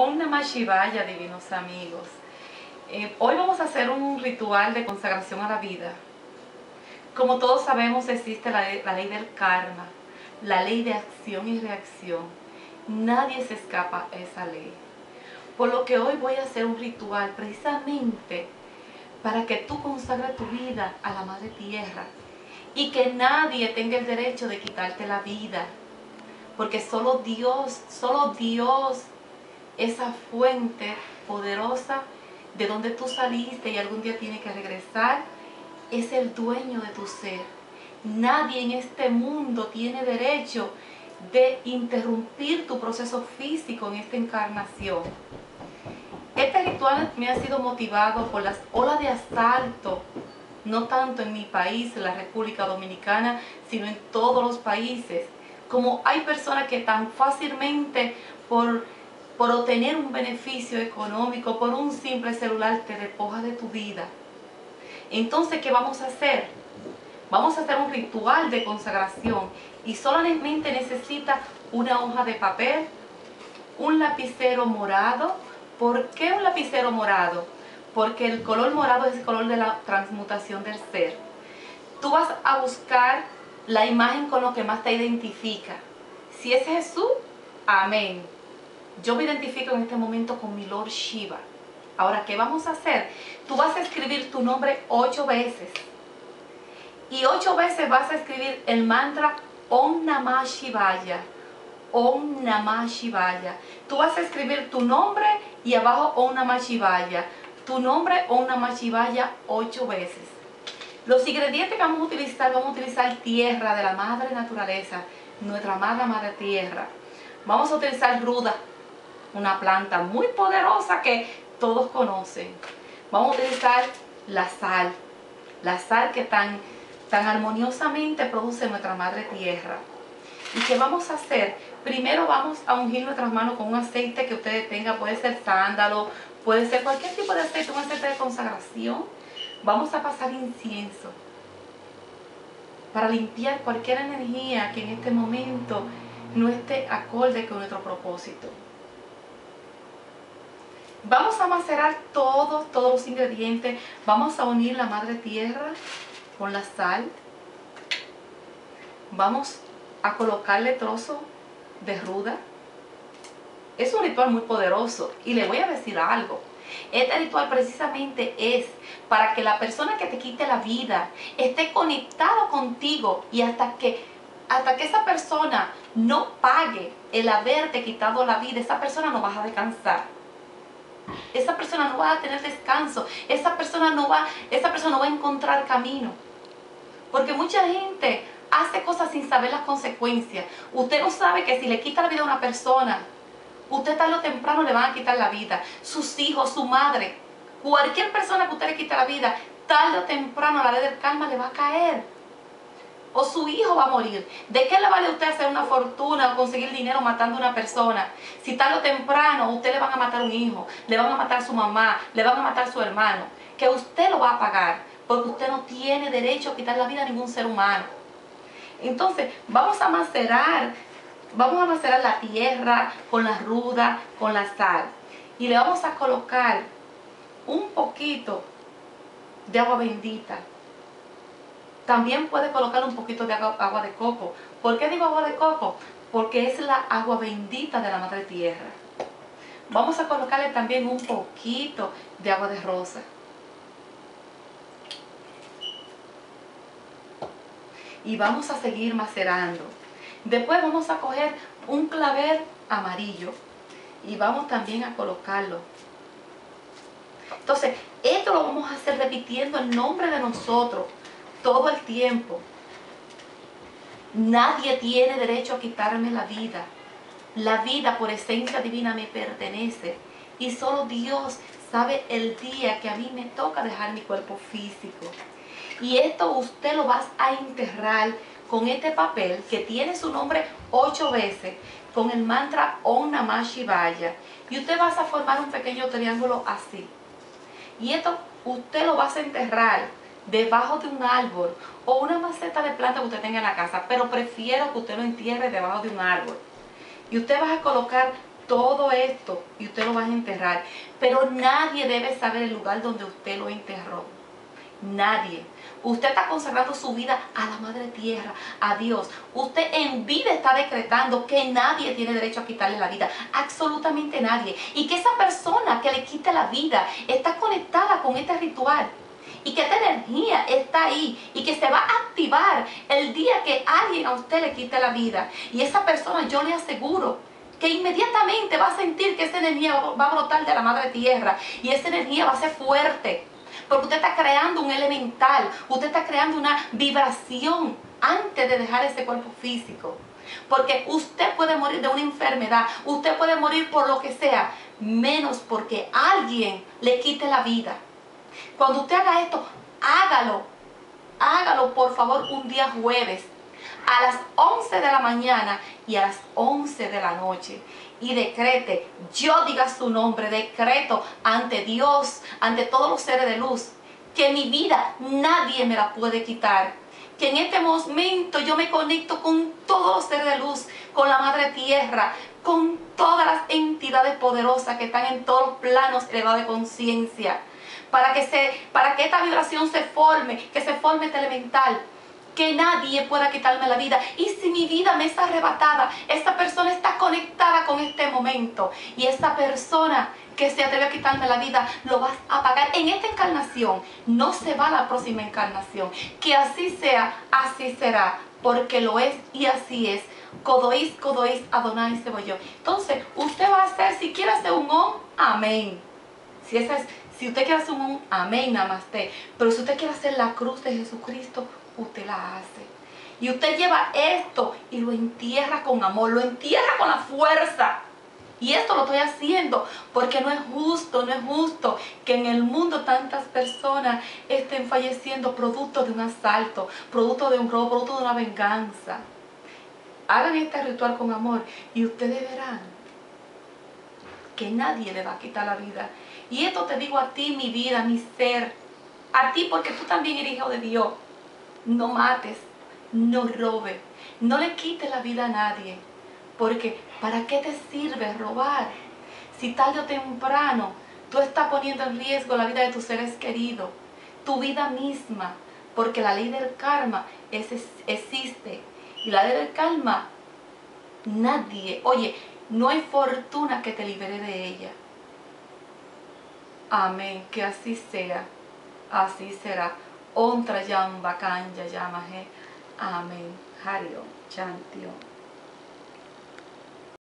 Om Namah Shivaya, divinos amigos. Eh, hoy vamos a hacer un ritual de consagración a la vida. Como todos sabemos, existe la, ley del karma, la ley de acción y reacción. Nadie se escapa a esa ley. Por lo que hoy voy a hacer un ritual precisamente para que tú consagres tu vida a la Madre Tierra y que nadie tenga el derecho de quitarte la vida. Porque solo Dios, solo Dios, esa fuente poderosa de donde tú saliste y algún día tiene que regresar, es el dueño de tu ser. Nadie en este mundo tiene derecho de interrumpir tu proceso físico en esta encarnación. Este ritual me ha sido motivado por las olas de asalto, no tanto en mi país, la República Dominicana, sino en todos los países. Como hay personas que tan fácilmente por, por obtener un beneficio económico, por un simple celular, te despoja de tu vida. Entonces, ¿qué vamos a hacer? Vamos a hacer un ritual de consagración y solamente necesita una hoja de papel, un lapicero morado. ¿Por qué un lapicero morado? Porque el color morado es el color de la transmutación del ser. Tú vas a buscar la imagen con lo que más te identifica. Si es Jesús, amén. Yo me identifico en este momento con mi Lord Shiva. Ahora, ¿qué vamos a hacer? Tú vas a escribir tu nombre ocho veces. Y ocho veces vas a escribir el mantra Om Namah Shivaya. Om Namah Shivaya. Tú vas a escribir tu nombre y abajo Om Namah Shivaya. Tu nombre Om Namah Shivaya ocho veces. Los ingredientes que vamos a utilizar, vamos a utilizar tierra de la madre naturaleza, nuestra madre madre tierra. Vamos a utilizar ruda, una planta muy poderosa que todos conocen. Vamos a utilizar la sal, la sal que tan, tan armoniosamente produce nuestra madre tierra. ¿Y qué vamos a hacer? Primero vamos a ungir nuestras manos con un aceite que ustedes tengan, puede ser sándalo, puede ser cualquier tipo de aceite, un aceite de consagración. Vamos a pasar incienso para limpiar cualquier energía que en este momento no esté acorde con nuestro propósito. Vamos a macerar todos, todos los ingredientes. Vamos a unir la madre tierra con la sal. Vamos a colocarle trozo de ruda. Es un ritual muy poderoso y le voy a decir algo. Este ritual precisamente es para que la persona que te quite la vida esté conectado contigo y hasta que, hasta que esa persona no pague el haberte quitado la vida, esa persona no va a descansar. Esa persona no va a tener descanso. Esa persona no va, esa persona no va a encontrar camino. Porque mucha gente hace cosas sin saber las consecuencias. Usted no sabe que si le quita la vida a una persona, usted tarde o temprano le van a quitar la vida. Sus hijos, su madre, cualquier persona que usted le quita la vida, tarde o temprano la ley del karma le va a caer. O su hijo va a morir. ¿De qué le vale a usted hacer una fortuna o conseguir dinero matando a una persona? Si tarde o temprano a usted le van a matar un hijo, le van a matar a su mamá, le van a matar a su hermano, que usted lo va a pagar, porque usted no tiene derecho a quitar la vida a ningún ser humano. Entonces, vamos a macerar, vamos a macerar la tierra con la ruda, con la sal. Y le vamos a colocar un poquito de agua bendita. También puede colocar un poquito de agua, agua, de coco. ¿Por qué digo agua de coco? Porque es la agua bendita de la madre tierra. Vamos a colocarle también un poquito de agua de rosa. y vamos a seguir macerando. Después vamos a coger un clavel amarillo y vamos también a colocarlo. Entonces, esto lo vamos a hacer repitiendo el nombre de nosotros todo el tiempo. Nadie tiene derecho a quitarme la vida. La vida por esencia divina me pertenece y solo Dios sabe el día que a mí me toca dejar mi cuerpo físico. Y esto usted lo va a enterrar con este papel que tiene su nombre ocho veces, con el mantra Om Namah. Y usted va a formar un pequeño triángulo así. Y esto usted lo va a enterrar debajo de un árbol o una maceta de planta que usted tenga en la casa, pero prefiero que usted lo entierre debajo de un árbol. Y usted va a colocar todo esto y usted lo va a enterrar. Pero nadie debe saber el lugar donde usted lo enterró. Nadie. Usted está consagrando su vida a la Madre Tierra, a Dios. Usted en vida está decretando que nadie tiene derecho a quitarle la vida. Absolutamente nadie. Y que esa persona que le quite la vida está conectada con este ritual. Y que esta energía está ahí y que se va a activar el día que alguien a usted le quite la vida. Y esa persona yo le aseguro que inmediatamente va a sentir que esa energía va a brotar de la madre tierra y esa energía va a ser fuerte. Porque usted está creando un elemental, usted está creando una vibración antes de dejar ese cuerpo físico. Porque usted puede morir de una enfermedad, usted puede morir por lo que sea, menos porque alguien le quite la vida. Cuando usted haga esto, hágalo. Hágalo por favor un día jueves a las 11 de la mañana y a las 11 de la noche. Y decrete, yo diga su nombre, decreto ante Dios, ante todos los seres de luz, que mi vida nadie me la puede quitar. Que en este momento yo me conecto con todos los seres de luz, con la Madre Tierra, con todas las entidades poderosas que están en todos los planos elevados de conciencia. Para que, se, para que esta vibración se forme, que se forme este elemental que nadie pueda quitarme la vida. Y si mi vida me es arrebatada, esta persona está conectada con este momento. Y esta persona que se atreve a quitarme la vida, lo vas a pagar en esta encarnación. No se va a la próxima encarnación. Que así sea, así será. Porque lo es y así es. Codoís, codoís, Adonai yo. Entonces, usted va a hacer, si quiere hacer un on, amén. Si, usted quiere hacer un amén, namaste. Pero si usted quiere hacer la cruz de Jesucristo, usted la hace. Y usted lleva esto y lo entierra con amor, lo entierra con la fuerza. Y esto lo estoy haciendo porque no es justo, no es justo que en el mundo tantas personas estén falleciendo producto de un asalto, producto de un robo, producto de una venganza. Hagan este ritual con amor y ustedes verán que nadie le va a quitar la vida. Y esto te digo a ti, mi vida, mi ser, a ti porque tú también eres hijo de Dios no mates, no robes, no le quites la vida a nadie. Porque ¿para qué te sirve robar? Si tarde o temprano tú estás poniendo en riesgo la vida de tus seres queridos, tu vida misma, porque la ley del karma existe. Y la ley del karma, nadie, oye, no hay fortuna que te libere de ella. Amén, que así sea, así será. Ontra Jam Bakanja Yamahe. Amen. Hario. Chantio.